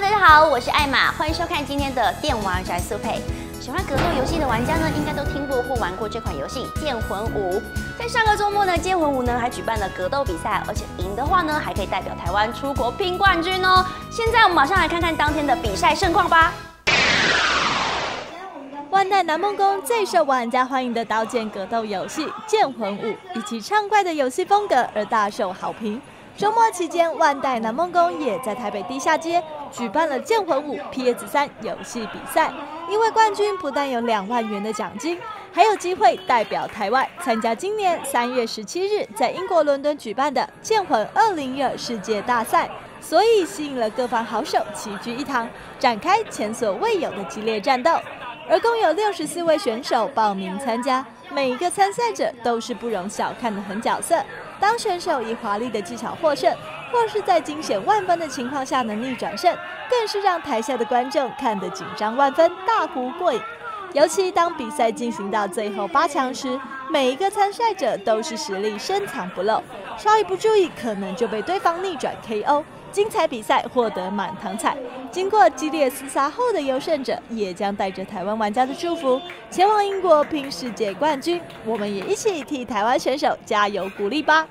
大家好，我是艾玛，欢迎收看今天的电玩宅速配。喜欢格斗游戏的玩家呢，应该都听过或玩过这款游戏《剑魂五》。在上个周末呢，《剑魂五》呢还举办了格斗比赛，而且赢的话呢，还可以代表台湾出国拼冠军哦。现在我们马上来看看当天的比赛盛况吧。万代南梦宫最受玩家欢迎的刀剑格斗游戏《剑魂五》，以其畅快的游戏风格而大受好评。周末期间，万代南梦宫也在台北地下街举办了《剑魂五》PS 三游戏比赛。因为冠军不但有两万元的奖金，还有机会代表台湾参加今年三月十七日在英国伦敦举办的《剑魂二零二世界大赛，所以吸引了各方好手齐聚一堂，展开前所未有的激烈战斗。而共有六十四位选手报名参加，每一个参赛者都是不容小看的狠角色。当选手以华丽的技巧获胜，或是在惊险万分的情况下能逆转胜，更是让台下的观众看得紧张万分，大呼过瘾。尤其当比赛进行到最后八强时，每一个参赛者都是实力深藏不露，稍一不注意，可能就被对方逆转 KO。精彩比赛获得满堂彩，经过激烈厮杀后的优胜者，也将带着台湾玩家的祝福，前往英国拼世界冠军。我们也一起替台湾选手加油鼓励吧！